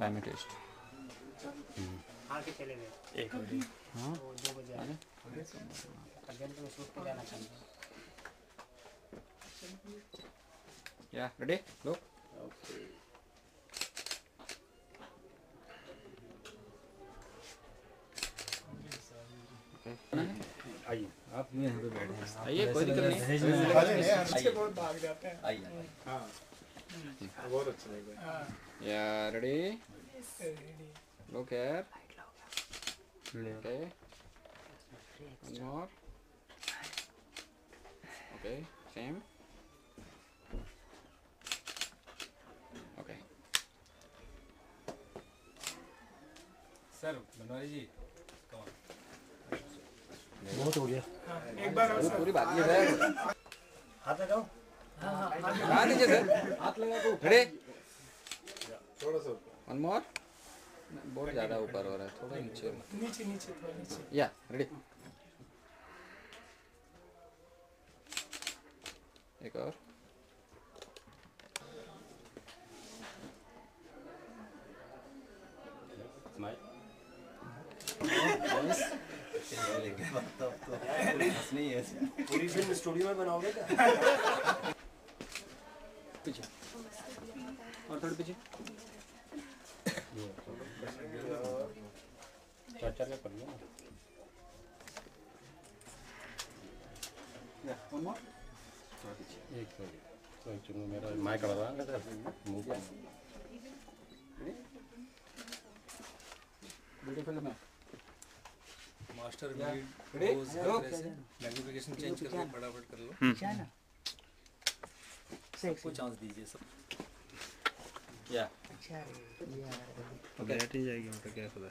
Diamond test हाँ के चले गए एक हाँ दो बजे या रेडी लो आइए आप भी यहाँ पे बैठे हैं। आइए कोई दिक्कत नहीं। आइए। बहुत अच्छा लगा या ready look here. Okay. One more. Okay same. Okay. Sir Banwari ji बहुत हो गया। पूरी पूरी बात ये है। हाथ लगाओ। हाँ लीजिए सर हाथ लगा दो रेडी थोड़ा सा वन मोर बहुत ज़्यादा ऊपर हो रहा है थोड़ा नीचे नीचे नीचे थोड़ा नीचे। या रेडी एक और। नहीं है। पूरी फ़िल्म स्टूडियो में बनाओगे क्या पीछे और थोड़ी पीछे चर्चा में कर लो वन मोर एक तो चुनो मेरा माइक अड़ा मुँह पे video film master magnification change करके फटाफट कर लो सबको चांस दीजिए सब या बैटरी जाएगी मतलब क्या खुदा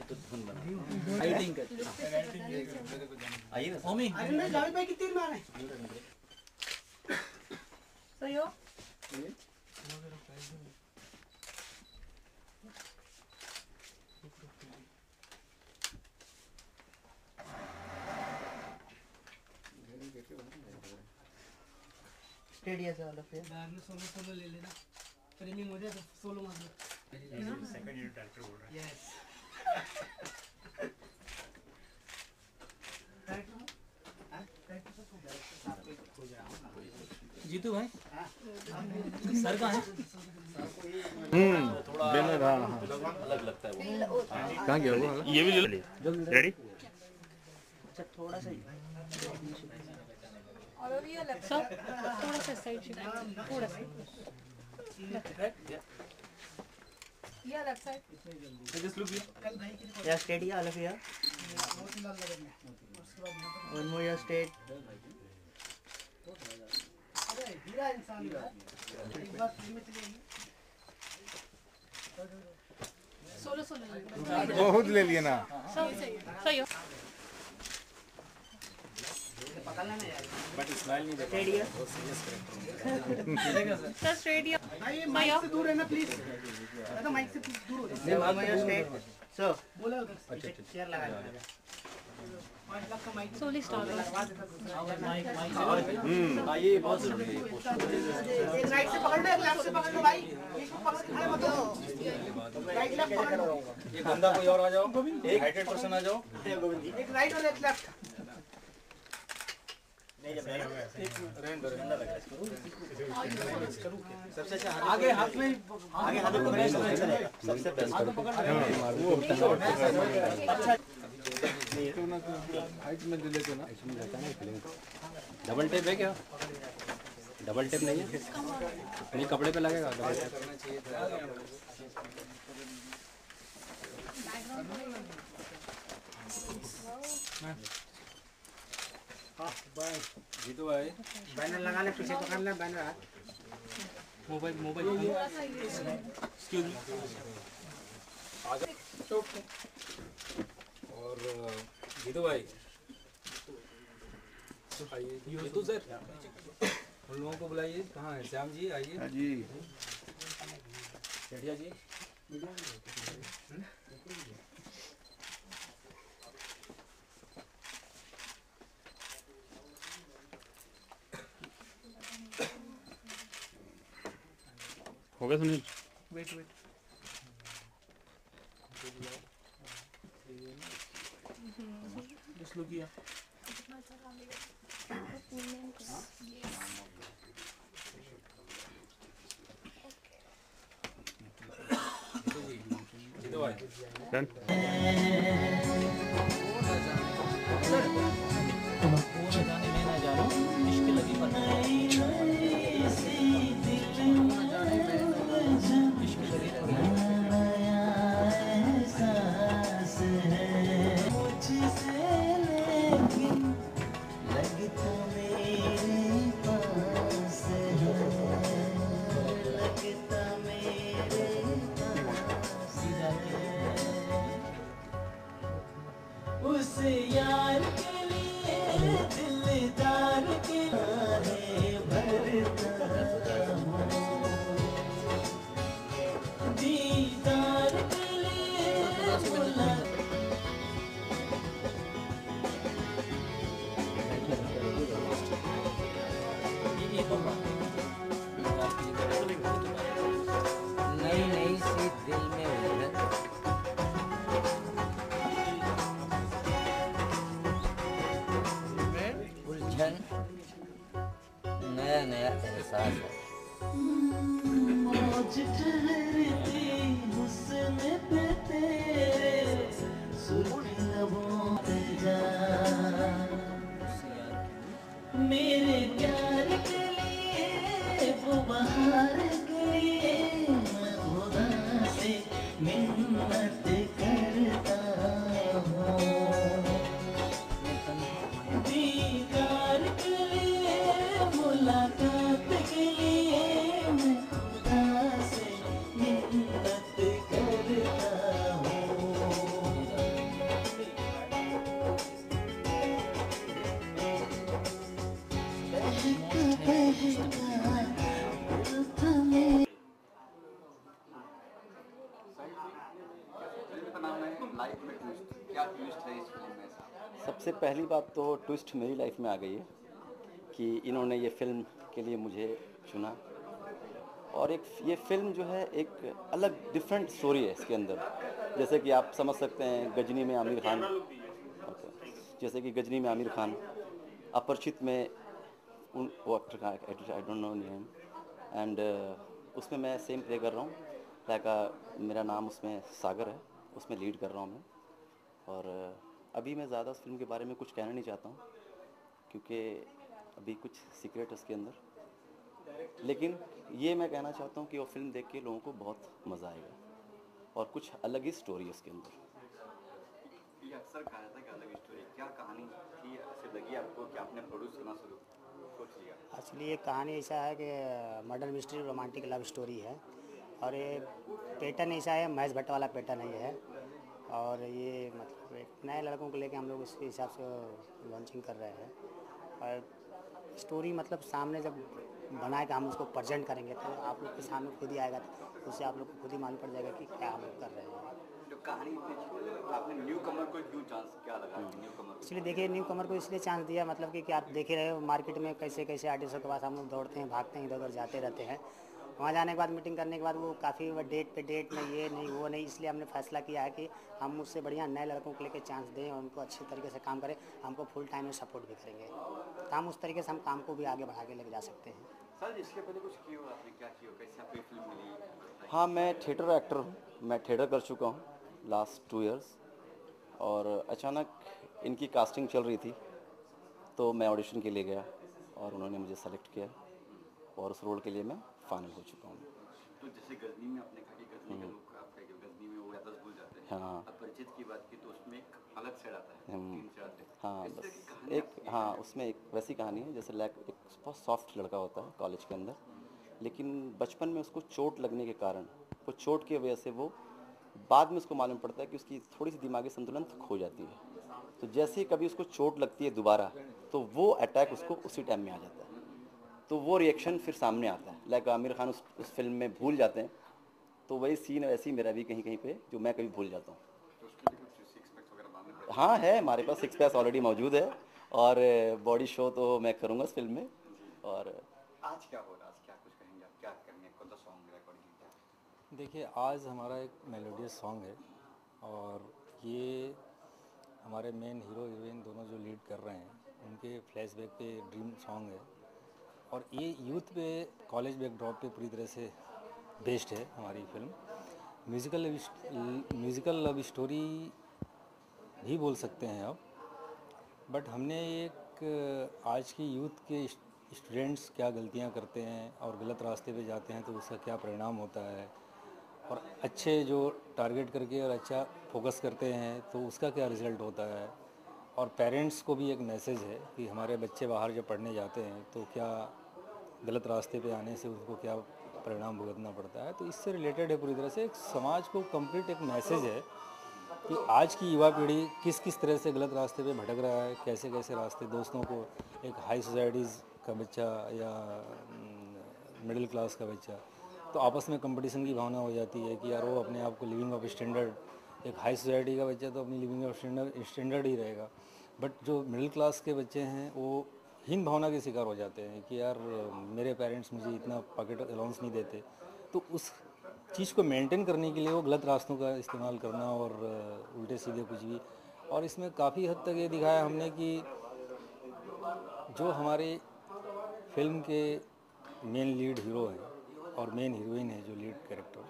एडिटिंग कर। आइए ना। ओमी आर्यन भाई जावेद भाई कितने मार है। बैग में सोलो सोलो ले लेना। फ्रेमिंग हो जाए तो सोलो मार लो सेकंड ईयर डायरेक्टर बोल रहा यस जीतू भाई? सर कहाँ है? बैनर हाँ हाँ अलग लगता है वो कहाँ गया वो? ये भी जल्दी रेडी और ये अलग सा थोड़ा सा साइड शिफ्ट थोड़ा सा। ये अलग side Yeah, straight here, all of you. One more here, straight. अरे है बहुत ले लिया ना सही हो बट स्माइल नहीं. सर प्लीज़ से दूर हो जाओ Then one more here, straight. So, बोला उधर से chair लगा लो. पाँच लाख का माइक सोली स्टार्ट माइक माइक आइए बहुत ज़रूरी एक राइट से पकड़ लो एक लेफ़्ट से पकड़ लो भाई एक पकड़ के खड़े मत राइट लेफ़्ट पकड़ लो एक बंदा कोई और आ जाओ एक हाइटेड पर्सन आ जाओ एक राइट और एक लेफ़्ट आगे हाथ में आगे हाथ में सबसे बेस्ट हाइट में दिले ना डबल टेप है क्या? डबल टेप नहीं है? नहीं कपड़े पे लगेगा? डबल टेप जीतू भाई बैनर लगा ले पीछे पकड़ ले बैनर हाथ। Mobile mobile. एक्सक्यूज मी और जीतू भाई। आइए जीतू सर। उन लोगों को बुलाइए। कहाँ है? श्याम जी आइए। जी। सेठिया जी। हो गया Sunil? Wait, wait. Just look here. Jitu भाई डन वो न जाने मैं न जानो। लगी पर। नया एहसास है सबसे पहली बात तो ट्विस्ट मेरी लाइफ में आ गई है कि इन्होंने ये फ़िल्म के लिए मुझे चुना। और एक ये फ़िल्म जो है एक अलग डिफरेंट स्टोरी है इसके अंदर। जैसे कि आप समझ सकते हैं गजनी में आमिर खान। जैसे कि गजनी में आमिर खान अपरिचित में उन वो एक्टर का I don't know name and उसमें मैं सेम प्ले कर रहा हूँ। लाइक मेरा नाम उसमें सागर है उसमें लीड कर रहा हूँ मैं। और uh, अभी मैं ज़्यादा उस फ़िल्म के बारे में कुछ कहना नहीं चाहता हूँ क्योंकि अभी कुछ सीक्रेट है उसके अंदर। लेकिन ये मैं कहना चाहता हूँ कि वो फ़िल्म देख के लोगों को बहुत मज़ा आएगा और कुछ अलग ही स्टोरी है उसके अंदर। ये अक्सर कहा जाता है कि अलग स्टोरी क्या कहानी थी ऐसे लगी आपको कि आपने प्रोड्यूस करना शुरू सोच लिया? एक्चुअली ये कहानी ऐसा है कि murder mystery romantic love story है और ये पैटर्न ऐसा है महेश भट्ट वाला पैटर्न है ये। है और ये मतलब एक नए लड़कों को लेके हम लोग उसके हिसाब से लॉन्चिंग कर रहे हैं। और स्टोरी मतलब सामने जब बना के हम उसको प्रजेंट करेंगे तो आप लोग के सामने खुद ही आएगा तो उससे आप लोग को खुद ही मालूम पड़ जाएगा कि क्या हम लोग कर रहे हैं। जो कहानी इतनी लगी, आपने न्यू कमर को क्यों चांस क्या लगा न्यू कमर इसलिए देखिए न्यू कमर को इसलिए चांस दिया मतलब कि, कि आप देख रहे हो मार्केट में कैसे कैसे आर्टिस्टों के पास हम लोग दौड़ते हैं भागते हैं इधर उधर जाते रहते हैं। वहाँ जाने के बाद मीटिंग करने के बाद वो काफ़ी डेट पे डेट नहीं ये नहीं वो नहीं इसलिए हमने फैसला किया है कि हम उससे बढ़िया नए लड़कों को लेकर चांस दें और उनको अच्छे तरीके से काम करें। हमको फुल टाइम में सपोर्ट भी करेंगे। तो हम उस तरीके से हम काम को भी आगे बढ़ा के लेके जा सकते हैं। सर इसके पहले कुछ किया आपने? क्या किया? कैसे आपको फ़िल्म मिली? हाँ मैं थिएटर एक्टर हूँ मैं थिएटर कर चुका हूँ लास्ट टू ईयर्स और अचानक इनकी कास्टिंग चल रही थी तो मैं ऑडिशन के लिए गया और उन्होंने मुझे सेलेक्ट किया और उस रोल के लिए मैं फाइनल हो चुका हूँ तो जैसे गजनी में आपने कहा कि गजनी का लोग आपका जो गजनी में वो दस भूल जाते हैं। हाँ। अपरिचित की बात की तो उसमें एक अलग साइड आता है हम्म। तीन हाँ बस एक हाँ उसमें एक वैसी कहानी है जैसे लैक एक बहुत सॉफ्ट लड़का होता है कॉलेज के अंदर। लेकिन बचपन में उसको चोट लगने के कारण वो चोट की वजह से वो बाद में उसको मालूम पड़ता है कि उसकी थोड़ी सी दिमागी संतुलन खो जाती है। तो जैसे ही कभी उसको चोट लगती है दोबारा तो वो अटैक उसको उसी टाइम में आ जाता है। तो वो रिएक्शन फिर सामने आता है। लाइक आमिर खान उस, उस फ़िल्म में भूल जाते हैं। तो वही सीन वैसे ही मेरा भी कहीं कहीं पे जो मैं कभी भूल जाता हूँ। तो हाँ है हमारे पास सिक्स पैस ऑलरेडी मौजूद है। और बॉडी शो तो मैं करूँगा इस फ़िल्म में। और आज क्या हो रहा है? आज क्या कुछ कहेंगे? आप क्या करेंगे? कौन सा सॉन्ग रिकॉर्डिंग देखिए आज हमारा एक मेलोडियस सॉन्ग है। और ये हमारे मेन हीरो हीरोइन दोनों जो लीड कर रहे हैं उनके फ्लैशबैक पे ड्रीम सॉन्ग है। और ये यूथ पे, कॉलेज बैकड्रॉप पे पूरी तरह से बेस्ड है हमारी film musical musical love story भी बोल सकते हैं आप बट हमने एक, आज की यूथ के स्टूडेंट्स क्या गलतियाँ करते हैं और गलत रास्ते पे जाते हैं तो उसका क्या परिणाम होता है? और अच्छे जो टारगेट करके और अच्छा फोकस करते हैं तो उसका क्या रिज़ल्ट होता है? और पेरेंट्स को भी एक मैसेज है कि हमारे बच्चे बाहर जब पढ़ने जाते हैं तो क्या गलत रास्ते पे आने से उनको क्या परिणाम भुगतना पड़ता है? तो इससे रिलेटेड है पूरी तरह से एक समाज को कंप्लीट एक मैसेज है कि आज की युवा पीढ़ी किस किस तरह से गलत रास्ते पे भटक रहा है, कैसे कैसे रास्ते दोस्तों को एक हाई सोसाइटीज़ का बच्चा या मिडिल क्लास का बच्चा तो आपस में कंपटीशन की भावना हो जाती है कि यार वो अपने आप को लिविंग ऑफ़ स्टैंडर्ड एक हाई सोसाइटी का बच्चा तो अपनी लिविंग ऑफ़ स्टैंडर्ड स्टैंडर्ड ही रहेगा। बट जो मिडिल क्लास के बच्चे हैं, वो हीन भावना के शिकार हो जाते हैं कि यार, मेरे पेरेंट्स मुझे इतना पॉकेट अलाउंस नहीं देते। तो उस चीज़ को मेंटेन करने के लिए वो गलत रास्तों का इस्तेमाल करना और उल्टे सीधे कुछ भी। और इसमें काफ़ी हद तक ये दिखाया हमने कि जो हमारे फ़िल्म के मेन लीड हीरो हैं और मेन हीरोइन है, जो लीड कैरेक्टर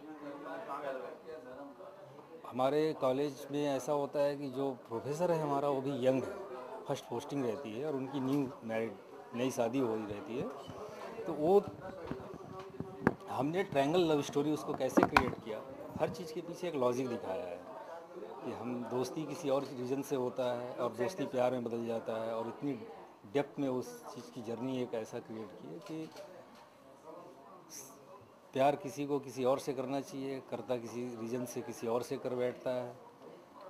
हमारे कॉलेज में ऐसा होता है कि जो प्रोफेसर है हमारा, वो भी यंग है। फ़र्स्ट पोस्टिंग रहती है और उनकी न्यू मैरिड, नई शादी हो रही रहती है। तो वो, हमने ट्रायंगल लव स्टोरी उसको कैसे क्रिएट किया, हर चीज़ के पीछे एक लॉजिक दिखाया है कि हम दोस्ती किसी और रीजन से होता है और दोस्ती प्यार में बदल जाता है और इतनी डेप्थ में उस चीज़ की जर्नी एक ऐसा क्रिएट की है कि प्यार किसी को किसी और से करना चाहिए, करता किसी रीजन से किसी और से कर बैठता है।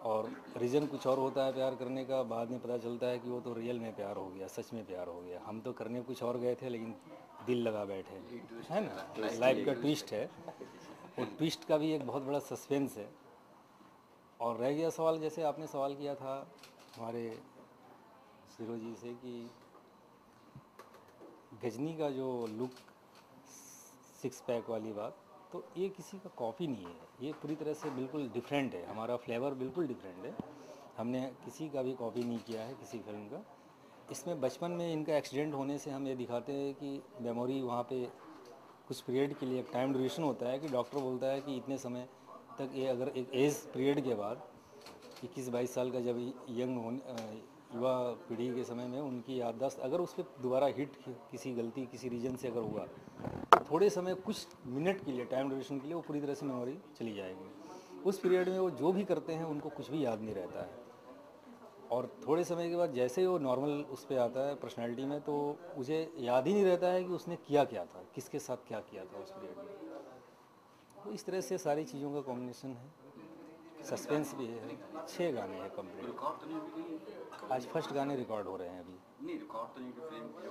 और रीज़न कुछ और होता है प्यार करने का, बाद में पता चलता है कि वो तो रियल में प्यार हो गया, सच में प्यार हो गया। हम तो करने कुछ और गए थे, लेकिन दिल लगा बैठे है। ना? लाइफ का ट्विस्ट है। वो ट्विस्ट का भी एक बहुत बड़ा सस्पेंस है। और रह गया सवाल, जैसे आपने सवाल किया था हमारे सिरो जी से कि गजनी का जो लुक सिक्स पैक वाली बात तो ये किसी का कॉपी नहीं है। ये पूरी तरह से बिल्कुल डिफरेंट है। हमारा फ्लेवर बिल्कुल डिफरेंट है। हमने किसी का भी कॉपी नहीं किया है किसी फ़िल्म का। इसमें बचपन में इनका एक्सीडेंट होने से हम ये दिखाते हैं कि मेमोरी वहाँ पे कुछ पीरियड के लिए एक टाइम ड्यूरेशन होता है कि डॉक्टर बोलता है कि इतने समय तक ये अगर एक एज पीरियड के बाद इक्कीस बाईस साल का जब यंग होने युवा पीढ़ी के समय में उनकी याददाश्त अगर उस पर दोबारा हिट किसी गलती, किसी रीजन से अगर हुआ थोड़े समय कुछ मिनट के लिए टाइम ड्यूरेशन के लिए वो पूरी तरह से मेमोरी चली जाएगी। उस पीरियड में वो जो भी करते हैं उनको कुछ भी याद नहीं रहता है। और थोड़े समय के बाद जैसे ही वो नॉर्मल उस पर आता है पर्सनैलिटी में तो मुझे याद ही नहीं रहता है कि उसने किया क्या था किसके साथ क्या किया था उस पीरियड में। तो इस तरह से सारी चीज़ों का कॉम्बिनेशन है। सस्पेंस भी है। छः गाने हैं कहीं आज फ़र्स्ट गाने रिकॉर्ड हो रहे हैं अभी। नहीं रिकॉर्ड तो नहीं जो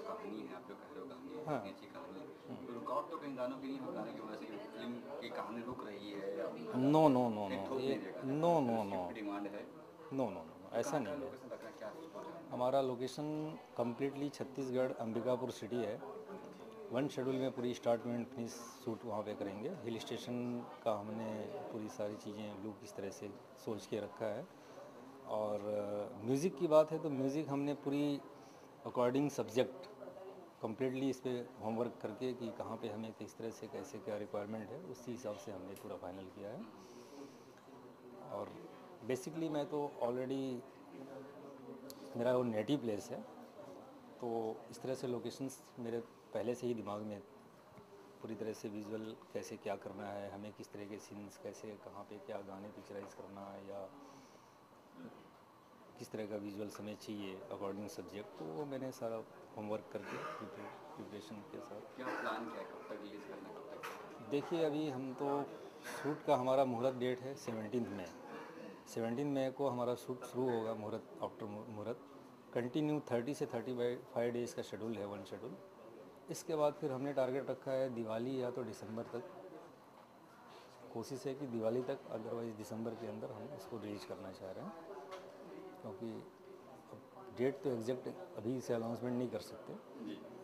कहानी है आप जो कह रहे हो कहानी है। है तो कहीं गानों की नहीं गाने की वजह से फ़िल्म की कहानी रुक रही है नो नो नो नो ये नो नो नो डिमांड है। नो नो नो ऐसा नहीं है? हमारा location completely Chhattisgarh Ambikapur city है। वन शेड्यूल में पूरी स्टार्ट में फिनिश शूट वहाँ पे करेंगे। हिल स्टेशन का हमने पूरी सारी चीज़ें लुक इस तरह से सोच के रखा है। और म्यूज़िक की बात है तो म्यूज़िक हमने पूरी अकॉर्डिंग सब्जेक्ट कम्प्लीटली इस पर होमवर्क करके कि कहाँ पे हमें किस तरह से कैसे क्या रिक्वायरमेंट है, उसी हिसाब से हमने पूरा फाइनल किया है। और बेसिकली मैं तो ऑलरेडी मेरा वो नेटिव प्लेस है तो इस तरह से लोकेशंस मेरे पहले से ही दिमाग में पूरी तरह से विजुअल कैसे क्या करना है, हमें किस तरह के सीन्स कैसे, कहाँ पे क्या गाने पिक्चराइज करना है, या किस तरह का विजुअल हमें चाहिए अकॉर्डिंग सब्जेक्ट तो वो मैंने सारा होमवर्क करके प्रिपरेशन के साथ। क्या प्लान क्या है? कब तक रिलीज़ करना कब तक देखिए अभी हम तो शूट का हमारा मुहूर्त डेट है सेवनटीन में सेवनटीन मई को हमारा शूट शुरू होगा मुहूर्त आफ्टर मुहूर्त। कंटिन्यू थर्टी से थर्टी फाइव डेज़ का शेड्यूल है वन शेड्यूल इसके बाद फिर हमने टारगेट रखा है दिवाली या तो दिसंबर तक। कोशिश है कि दिवाली तक अदरवाइज़ दिसंबर के अंदर हम इसको रिलीज़ करना चाह रहे हैं। क्योंकि डेट तो एग्जैक्ट अभी से अनाउंसमेंट नहीं कर सकते।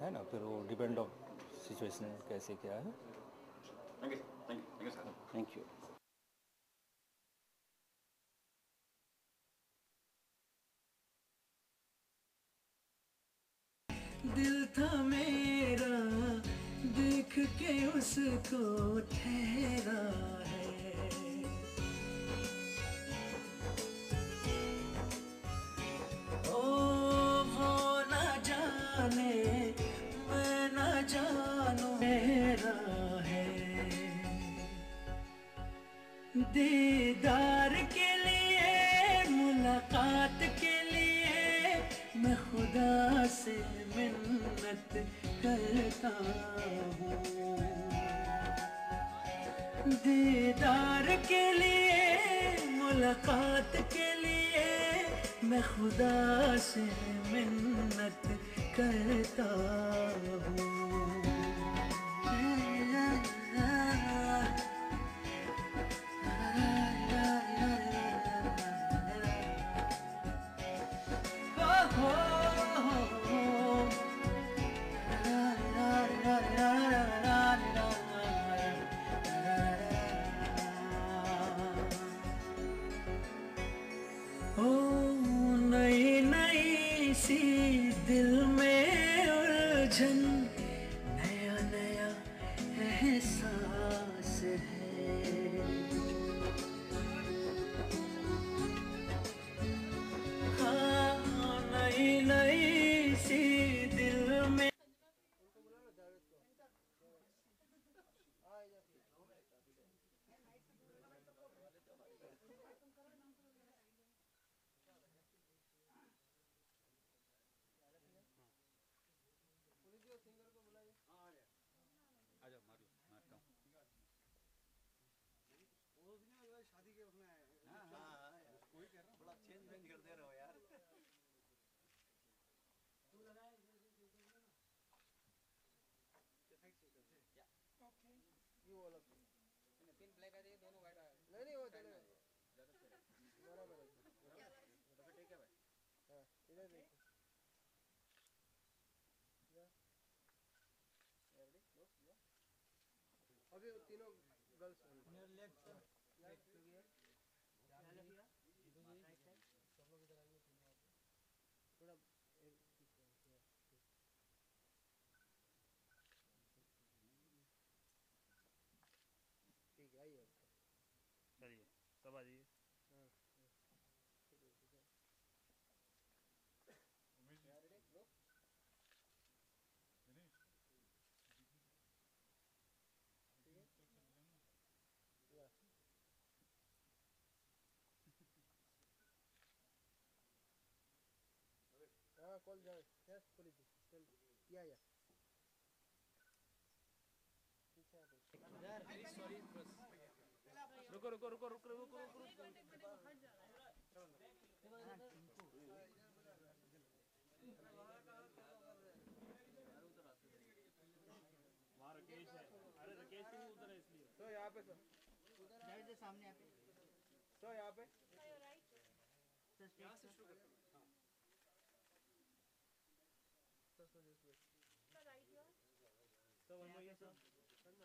है ना? फिर वो डिपेंड ऑफ़ सिचुएशन कैसे क्या है। Thank you thank you thank you sir thank you दिल था मेरा देख के उसको ठहरा। खुदा से तीन ब्लैक आ जाएगी दोनों वाइट नहीं नहीं वो चले बराबर है ठीक है भाई हाँ इधर देखो अभी तीनों गर्ल्स थोड़ा पुलिस टेल या या पीछे आ रुको रुको रुको रुको रुको रुको वहाँ राकेश है अरे राकेश ही उधर है इसलिए तो यहाँ पे सर। सामने आप तो यहाँ पे। सर यहाँ से शुरू करते हैं हाँ sir sir just wait sir one more ये sir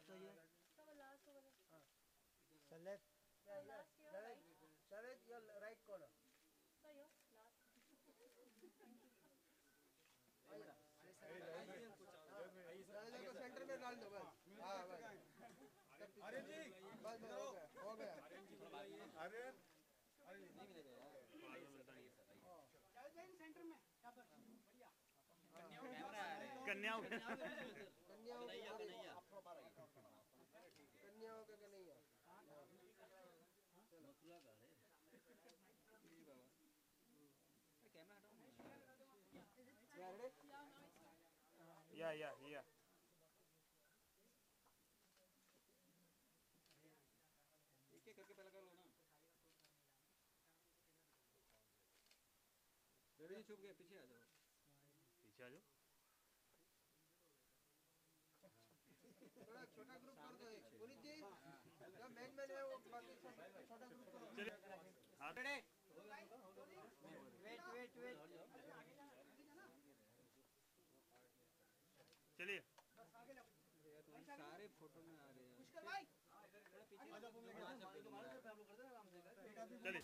So you sir left Sharath, Sharath, your right? corner. डालने को सेंटर में डाल दो बस हाँ बस अरे जी बस बस हो गया। गया अरे सेंटर में या या या। गए पीछे आ जाओ। पीछे आ जाओ। चलिए। सारे फ़ोटो में आ रहे हैं चलिए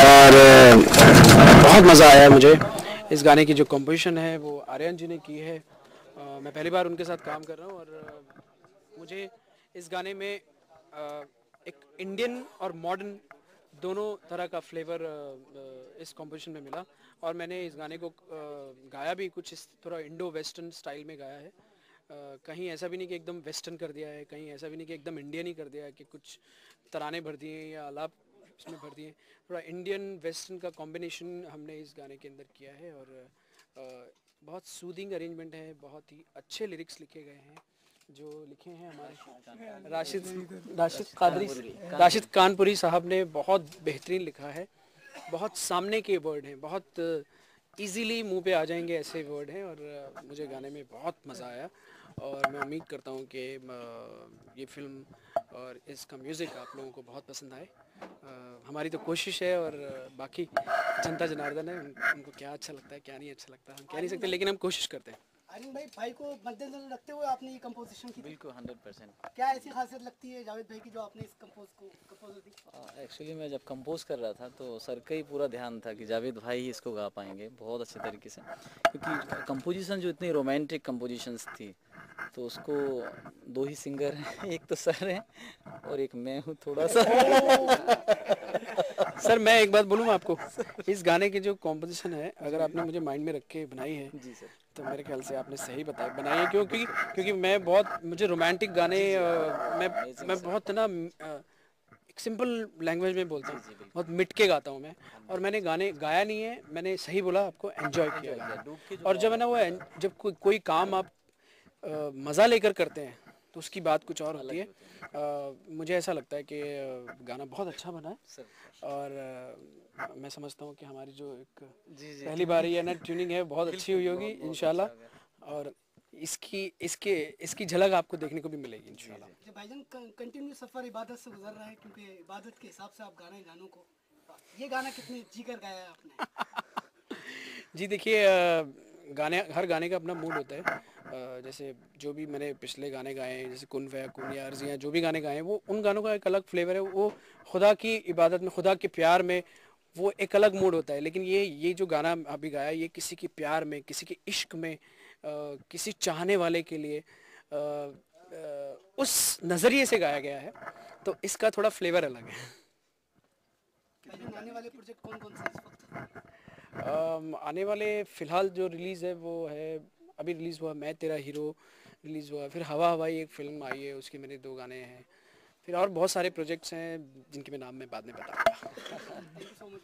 और बहुत मज़ा आया मुझे। इस गाने की जो कंपोजिशन है वो आर्यन जी ने की है। अ, मैं पहली बार उनके साथ काम कर रहा हूँ और मुझे इस गाने में अ, एक इंडियन और मॉडर्न दोनों तरह का फ्लेवर इस कंपोजिशन में मिला। और मैंने इस गाने को गाया भी कुछ इस थोड़ा इंडो वेस्टर्न स्टाइल में गाया है। कहीं ऐसा भी नहीं कि एकदम वेस्टर्न कर दिया है कहीं ऐसा भी नहीं कि एकदम इंडियन ही कर दिया है कि कुछ तराने भर दिए या आलाप इसमें भर दिए। थोड़ा इंडियन वेस्टर्न का कॉम्बिनेशन हमने इस गाने के अंदर किया है और बहुत सूदिंग अरेंजमेंट है, बहुत ही अच्छे लिरिक्स लिखे गए हैं, जो लिखे हैं हमारे राशिद राशिद कादरी, राशिद कानपुरी साहब ने बहुत बेहतरीन लिखा है। बहुत सामने के वर्ड हैं, बहुत इजीली मुँह पे आ जाएँगे ऐसे वर्ड हैं और मुझे गाने में बहुत मज़ा आया। और मैं उम्मीद करता हूँ कि ये फ़िल्म और इसका म्यूज़िक आप लोगों को बहुत पसंद आए। हमारी तो कोशिश है और बाकी जनता जनार्दन है उन, उनको क्या अच्छा लगता है क्या नहीं अच्छा लगता है हम कह नहीं सकते लेकिन हम कोशिश करते हैं। आर्यन भाई भाई को मद्देनजर रखते हुए आपने ये कंपोजिशन की बिल्कुल हंड्रेड परसेंट क्या ऐसी खासियत लगती है जावेद भाई की जो आपने इस कंपोज को कंपोज दी एक्चुअली मैं जब कंपोज कर रहा था तो सर का ही पूरा ध्यान था कि जावेद भाई ही इसको गा पाएँगे बहुत अच्छे तरीके से। क्योंकि कंपोजिशन जो इतनी रोमांटिक कंपोजिशंस थी तो उसको दो ही सिंगर हैं एक तो सर हैं और एक मैं हूँ थोड़ा सा। सर मैं एक बात बोलूँ आपको? इस गाने की जो कॉम्पोजिशन है अगर आपने मुझे माइंड में रख के बनाई है जी सर। तो मेरे ख्याल से आपने सही बताया बनाई है क्योंकि क्योंकि मैं बहुत मुझे रोमांटिक गाने मैं मैं बहुत ना एक सिंपल लैंग्वेज में बोलता हूँ। बहुत मिट के गाता हूँ मैं। और मैंने गाने गाया नहीं है मैंने सही बोला आपको एंजॉय किया और जब है ना वो जब कोई कोई काम आप मज़ा लेकर करते हैं तो उसकी बात कुछ और होती है। मुझे ऐसा लगता है कि गाना बहुत अच्छा बना है। और मैं समझता हूँ कि हमारी जो एक जी, जी। पहली बार है ना ट्यूनिंग है बहुत अच्छी हुई होगी इंशाल्लाह। अच्छा और इसकी इसके इसकी झलक आपको देखने को भी मिलेगी इंशाल्लाह। जो भाईजान कंटिन्यू सफ़र इबादत से गुजर रहा है क्योंकि इबादत के हिसाब से आप गा रहे गानों को। ये गाना कितने जी कर गाया है आपने? जी देखिए गाने, हर गाने का अपना मूड होता है। जैसे जो भी मैंने पिछले गाने गाए हैं, जैसे कुन फया कुन या अर्जियाँ जो भी गाने गाए हैं, वो उन गानों का एक अलग फ्लेवर है। वो खुदा की इबादत में, खुदा के प्यार में वो एक अलग मूड होता है। लेकिन ये ये जो गाना अभी गाया, ये किसी के प्यार में, किसी के इश्क में किसी चाहने वाले के लिए उस नज़रिए से गाया गया है तो इसका थोड़ा फ्लेवर अलग है। आने वाले अम, आने वाले फ़िलहाल जो रिलीज़ है वो है अभी रिलीज़ हुआ मैं तेरा हीरो रिलीज़ हुआ फिर हवा हवाई एक फ़िल्म आई है उसके मेरे दो गाने हैं। फिर और बहुत सारे प्रोजेक्ट्स हैं जिनके मैं नाम में बाद में बताऊँगा। Thank you so much